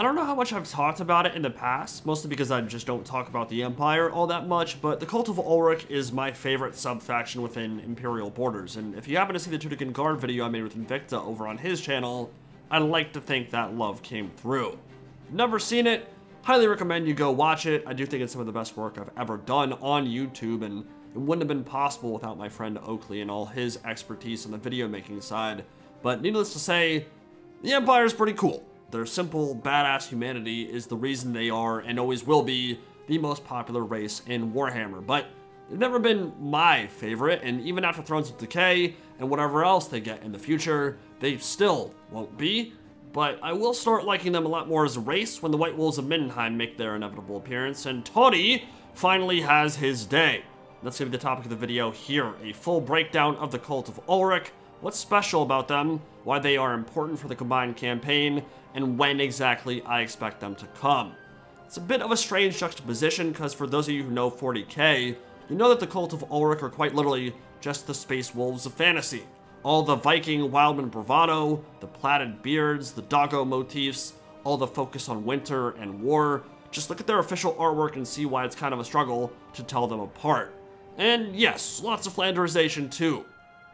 I don't know how much I've talked about it in the past, mostly because I just don't talk about the Empire all that much, but the Cult of Ulric is my favorite sub-faction within Imperial Borders, and if you happen to see the Teutogen Guard video I made with Invicta over on his channel, I'd like to think that love came through. Never seen it, highly recommend you go watch it. I do think it's some of the best work I've ever done on YouTube, and it wouldn't have been possible without my friend Oakley and all his expertise on the video making side. But needless to say, the Empire is pretty cool. Their simple, badass humanity is the reason they are and always will be the most popular race in Warhammer. But they've never been my favorite, and even after Thrones of Decay and whatever else they get in the future, they still won't be. But I will start liking them a lot more as a race when the White Wolves of Middenheim make their inevitable appearance, and Toddy finally has his day. That's going to be the topic of the video here, a full breakdown of the Cult of Ulric, what's special about them, why they are important for the combined campaign, and when exactly I expect them to come. It's a bit of a strange juxtaposition, because for those of you who know 40k, you know that the Cult of Ulric are quite literally just the Space Wolves of fantasy. All the Viking wildman bravado, the plaited beards, the doggo motifs, all the focus on winter and war. Just look at their official artwork and see why it's kind of a struggle to tell them apart. And yes, lots of Flanderization too.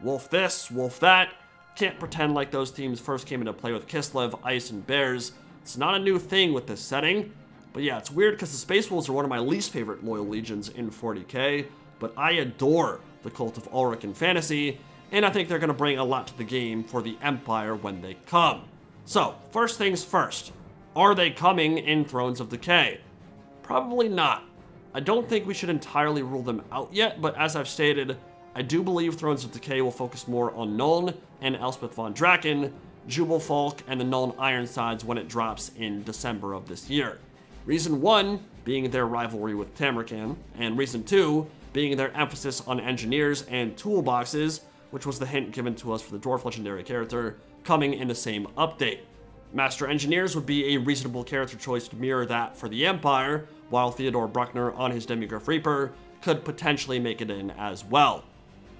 Wolf this, wolf that, can't pretend like those themes first came into play with Kislev, Ice, and Bears. It's not a new thing with this setting. But yeah, it's weird because the Space Wolves are one of my least favorite loyal legions in 40k, but I adore the Cult of Ulric in fantasy, and I think they're going to bring a lot to the game for the Empire when they come. So, first things first, are they coming in Thrones of Decay? Probably not. I don't think we should entirely rule them out yet, but as I've stated, I do believe Thrones of Decay will focus more on Nuln and Elspeth von Draken, Jubal Falk, and the Nuln Ironsides when it drops in December of this year. Reason one being their rivalry with Tamurkhan, and reason two being their emphasis on engineers and toolboxes, which was the hint given to us for the Dwarf Legendary character, coming in the same update. Master Engineers would be a reasonable character choice to mirror that for the Empire, while Theodore Bruckner on his Demigryph Reaper could potentially make it in as well.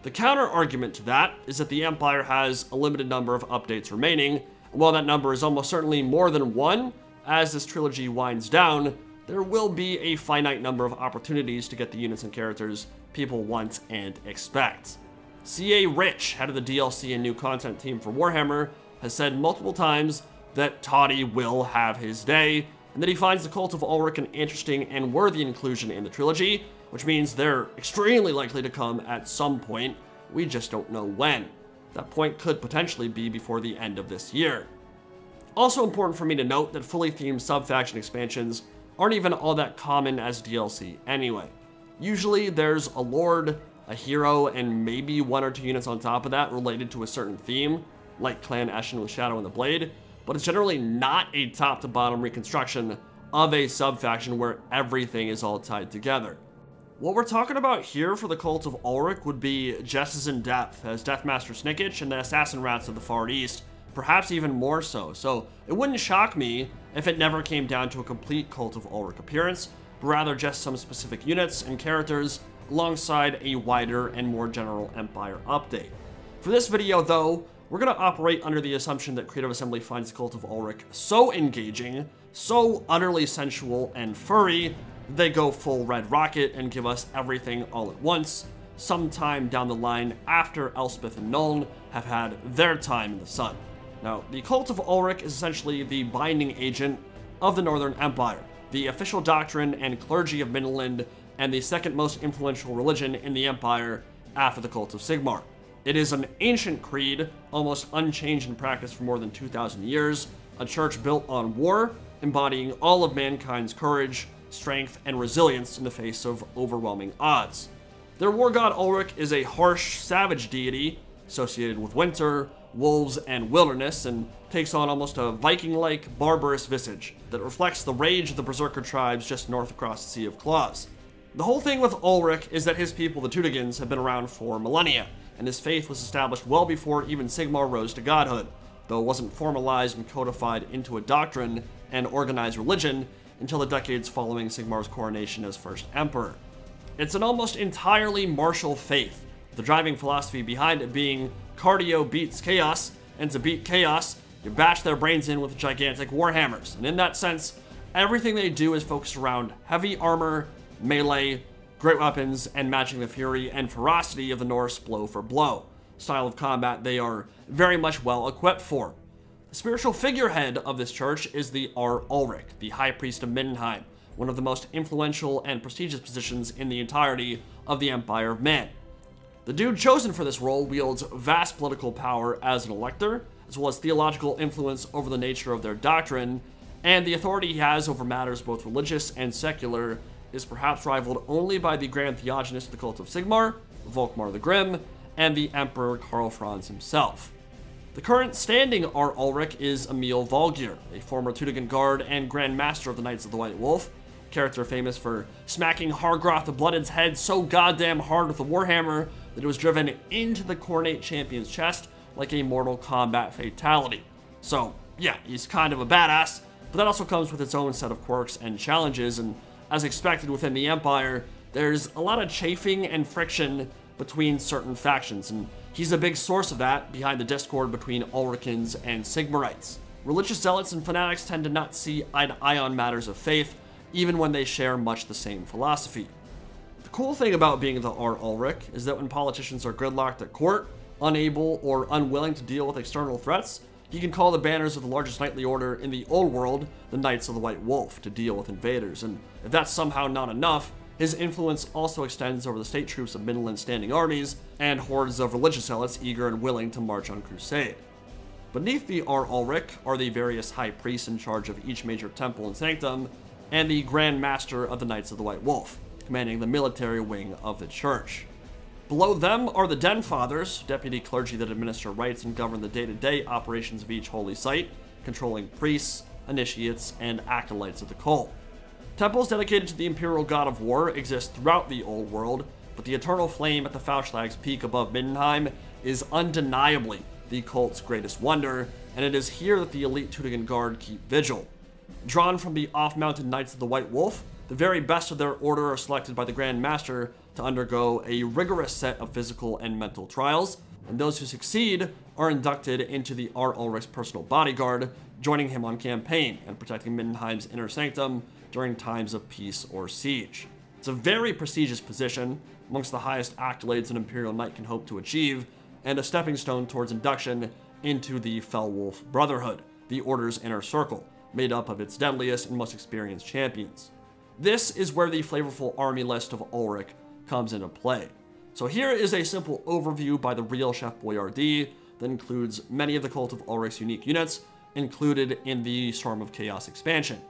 The counter argument to that is that the Empire has a limited number of updates remaining, and while that number is almost certainly more than one, as this trilogy winds down, there will be a finite number of opportunities to get the units and characters people want and expect. C.A. Rich, head of the DLC and new content team for Warhammer, has said multiple times that Toddy will have his day, and that he finds the Cult of Ulric an interesting and worthy inclusion in the trilogy, which means they're extremely likely to come at some point. We just don't know when. That point could potentially be before the end of this year. Also important for me to note that fully themed sub-faction expansions aren't even all that common as DLC anyway. Usually there's a lord, a hero, and maybe one or two units on top of that related to a certain theme, like Clan Eshin with Shadow and the Blade, but it's generally not a top to bottom reconstruction of a sub-faction where everything is all tied together. What we're talking about here for the Cult of Ulric would be just as in depth as Deathmaster Snikch and the Assassin Rats of the Far East, perhaps even more so. So it wouldn't shock me if it never came down to a complete Cult of Ulric appearance, but rather just some specific units and characters alongside a wider and more general Empire update. For this video though, we're going to operate under the assumption that Creative Assembly finds the Cult of Ulric so engaging, so utterly sensual and furry, they go full Red Rocket and give us everything all at once, sometime down the line after Elspeth and Nuln have had their time in the sun. Now, the Cult of Ulric is essentially the binding agent of the Northern Empire, the official doctrine and clergy of Middenland, and the second most influential religion in the Empire after the Cult of Sigmar. It is an ancient creed, almost unchanged in practice for more than 2,000 years, a church built on war, embodying all of mankind's courage, strength, and resilience in the face of overwhelming odds. Their war god Ulric is a harsh, savage deity associated with winter, wolves, and wilderness, and takes on almost a Viking-like, barbarous visage that reflects the rage of the Berserker tribes just north across the Sea of Claws. The whole thing with Ulric is that his people, the Teutogens, have been around for millennia, and his faith was established well before even Sigmar rose to godhood, though it wasn't formalized and codified into a doctrine and organized religion until the decades following Sigmar's coronation as first emperor. It's an almost entirely martial faith, the driving philosophy behind it being cardio beats chaos, and to beat chaos, you bash their brains in with gigantic warhammers, and in that sense, everything they do is focused around heavy armor, melee, great weapons, and matching the fury and ferocity of the Norse blow for blow. Style of combat they are very much well equipped for. Spiritual figurehead of this church is the Ar Ulric, the High Priest of Middenheim, one of the most influential and prestigious positions in the entirety of the Empire of Man. The dude chosen for this role wields vast political power as an elector, as well as theological influence over the nature of their doctrine, and the authority he has over matters both religious and secular is perhaps rivaled only by the Grand Theogonist of the Cult of Sigmar, Volkmar the Grim, and the Emperor Karl Franz himself. The current standing Ar Ulric is Emil Valgeir, a former Teutogen guard and Grand Master of the Knights of the White Wolf, character famous for smacking Hargroth the Blooded's head so goddamn hard with a warhammer that it was driven into the Khornate champion's chest like a Mortal Kombat fatality. So, yeah, he's kind of a badass, but that also comes with its own set of quirks and challenges, and as expected within the Empire, there's a lot of chafing and friction between certain factions, and he's a big source of that behind the discord between Ulricans and Sigmarites. Religious zealots and fanatics tend to not see eye to eye on matters of faith, even when they share much the same philosophy. The cool thing about being the Ar Ulric is that when politicians are gridlocked at court, unable or unwilling to deal with external threats, he can call the banners of the largest knightly order in the old world, the Knights of the White Wolf, to deal with invaders, and if that's somehow not enough, his influence also extends over the state troops of Middenland's standing armies and hordes of religious zealots eager and willing to march on crusade. Beneath the Ar Ulric are the various high priests in charge of each major temple and sanctum, and the Grand Master of the Knights of the White Wolf, commanding the military wing of the church. Below them are the Den Fathers, deputy clergy that administer rites and govern the day-to-day operations of each holy site, controlling priests, initiates, and acolytes of the cult. Temples dedicated to the imperial god of war exist throughout the old world, but the eternal flame at the Fauschlag's peak above Middenheim is undeniably the cult's greatest wonder, and it is here that the elite Teutogen Guard keep vigil. Drawn from the off-mounted Knights of the White Wolf, the very best of their order are selected by the Grand Master to undergo a rigorous set of physical and mental trials, and those who succeed are inducted into the Ar Ulric's personal bodyguard, joining him on campaign and protecting Middenheim's inner sanctum during times of peace or siege. It's a very prestigious position, amongst the highest accolades an Imperial Knight can hope to achieve, and a stepping stone towards induction into the Felwolf Brotherhood, the Order's inner circle, made up of its deadliest and most experienced champions. This is where the flavorful army list of Ulric comes into play. So here is a simple overview by the real Chef Boyardee that includes many of the Cult of Ulric's unique units included in the Storm of Chaos expansion.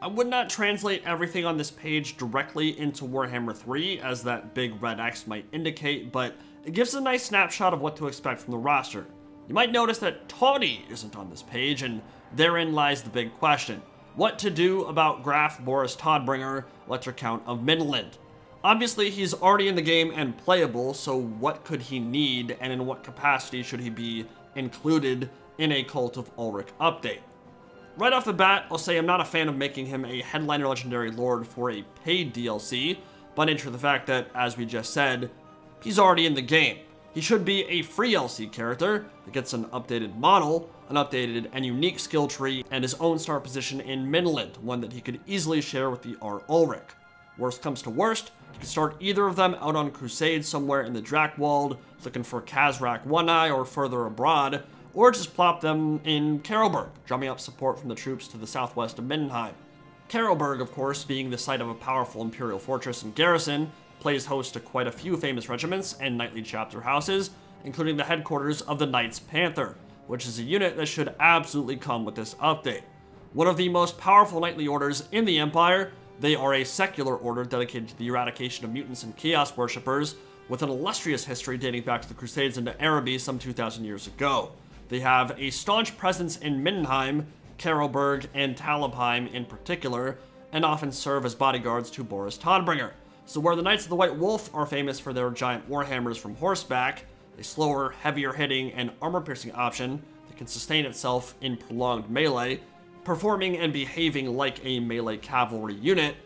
I would not translate everything on this page directly into Warhammer 3, as that big red X might indicate, but it gives a nice snapshot of what to expect from the roster. You might notice that Tawny isn't on this page, and therein lies the big question. What to do about Graf Boris Todbringer, Elector Count of Middenland? Obviously, he's already in the game and playable, so what could he need, and in what capacity should he be included in a Cult of Ulric update? Right off the bat, I'll say I'm not a fan of making him a headliner legendary lord for a paid DLC, by nature the fact that, as we just said, he's already in the game. He should be a free LC character that gets an updated model, an updated and unique skill tree, and his own star position in Middenland, one that he could easily share with the Ar Ulric. Worst comes to worst, you can start either of them out on crusade somewhere in the Drakwald, looking for Khazrak One Eye or further abroad, or just plop them in Carroburg, drumming up support from the troops to the southwest of Middenheim. Carroburg, of course, being the site of a powerful imperial fortress and garrison, plays host to quite a few famous regiments and knightly chapter houses, including the headquarters of the Knights Panther, which is a unit that should absolutely come with this update. One of the most powerful knightly orders in the Empire, they are a secular order dedicated to the eradication of mutants and chaos worshippers, with an illustrious history dating back to the Crusades into Araby some 2,000 years ago. They have a staunch presence in Middenheim, Carroburg, and Talabheim in particular, and often serve as bodyguards to Boris Todbringer. So where the Knights of the White Wolf are famous for their giant warhammers from horseback, a slower, heavier hitting, and armor-piercing option that can sustain itself in prolonged melee, performing and behaving like a melee cavalry unit,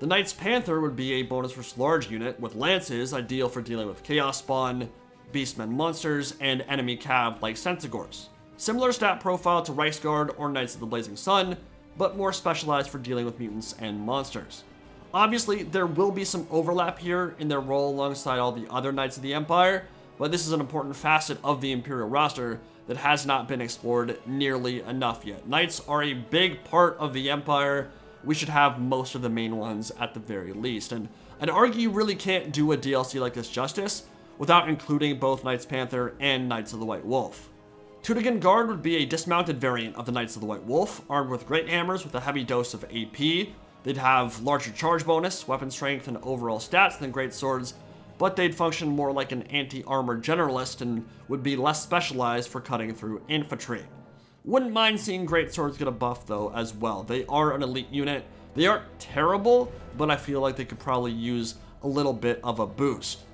the Knights Panther would be a bonus versus large unit with lances ideal for dealing with Chaos Spawn, Beastmen monsters, and enemy cav like Centaurs. Similar stat profile to Reiksguard or Knights of the Blazing Sun, but more specialized for dealing with mutants and monsters. Obviously, there will be some overlap here in their role alongside all the other Knights of the Empire, but this is an important facet of the Imperial roster that has not been explored nearly enough yet. Knights are a big part of the Empire. We should have most of the main ones at the very least. And I'd argue you really can't do a DLC like this justice without including both Knights Panther and Knights of the White Wolf. Teutogen Guard would be a dismounted variant of the Knights of the White Wolf, armed with great hammers with a heavy dose of AP. They'd have larger charge bonus, weapon strength, and overall stats than great swords, but they'd function more like an anti-armor generalist and would be less specialized for cutting through infantry. Wouldn't mind seeing great swords get a buff though as well. They are an elite unit. They aren't terrible, but I feel like they could probably use a little bit of a boost.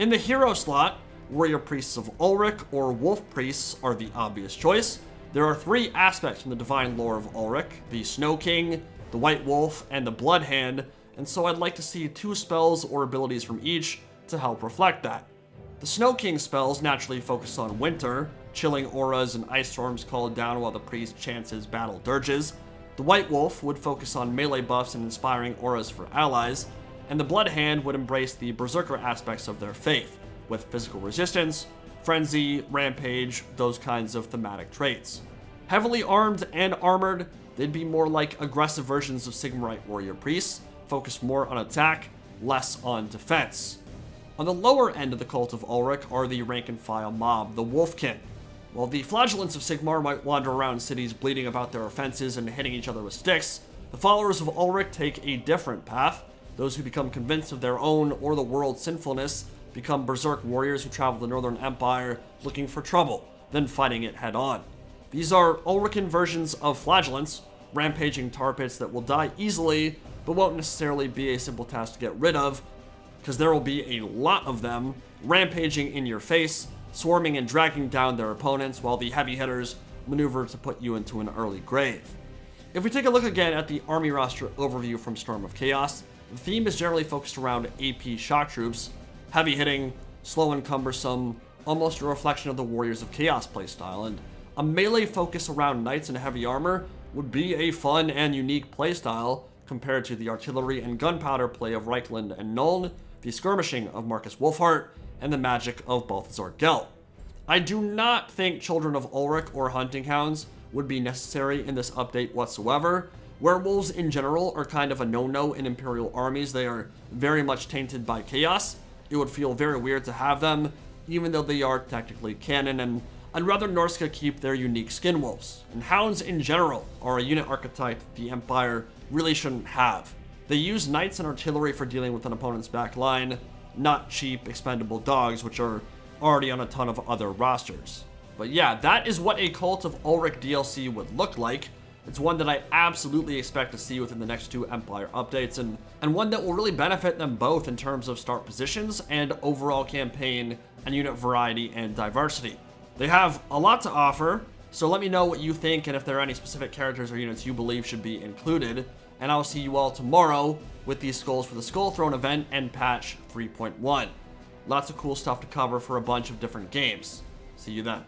In the hero slot, warrior priests of Ulric or wolf priests are the obvious choice. There are three aspects from the divine lore of Ulric, the Snow King, the White Wolf, and the Blood Hand, and so I'd like to see two spells or abilities from each, to help reflect that. The Snow King spells naturally focus on winter, chilling auras and ice storms called down while the priest chants his battle dirges. The White Wolf would focus on melee buffs and inspiring auras for allies, and the Blood Hand would embrace the berserker aspects of their faith, with physical resistance, frenzy, rampage, those kinds of thematic traits. Heavily armed and armored, they'd be more like aggressive versions of Sigmarite warrior priests, focused more on attack, less on defense. On the lower end of the cult of Ulric are the rank and file mob, the Wolfkin. While the flagellants of Sigmar might wander around cities bleeding about their offenses and hitting each other with sticks, the followers of Ulric take a different path. Those who become convinced of their own or the world's sinfulness become berserk warriors who travel the Northern Empire looking for trouble, then fighting it head on. These are Ulrican versions of flagellants, rampaging tar pits that will die easily, but won't necessarily be a simple task to get rid of, because there will be a lot of them rampaging in your face, swarming and dragging down their opponents while the heavy hitters maneuver to put you into an early grave. If we take a look again at the army roster overview from Storm of Chaos, the theme is generally focused around AP shock troops, heavy hitting, slow and cumbersome, almost a reflection of the Warriors of Chaos playstyle, and a melee focus around knights and heavy armor would be a fun and unique playstyle compared to the artillery and gunpowder play of Reikland and Nuln, the skirmishing of Markus Wulfhart, and the magic of Balthazar Gelt. I do not think Children of Ulric or Hunting Hounds would be necessary in this update whatsoever. Werewolves in general are kind of a no-no in Imperial armies. They are very much tainted by chaos. It would feel very weird to have them, even though they are technically canon, and I'd rather Norsca keep their unique skin wolves. And hounds in general are a unit archetype the Empire really shouldn't have. They use knights and artillery for dealing with an opponent's back line, not cheap, expendable dogs, which are already on a ton of other rosters. But yeah, that is what a Cult of Ulric DLC would look like. It's one that I absolutely expect to see within the next two Empire updates, and, and one that will really benefit them both in terms of start positions and overall campaign and unit variety and diversity. They have a lot to offer, so let me know what you think and if there are any specific characters or units you believe should be included and I'll see you all tomorrow with these skulls for the Skull Throne event and patch 3.1. Lots of cool stuff to cover for a bunch of different games. See you then.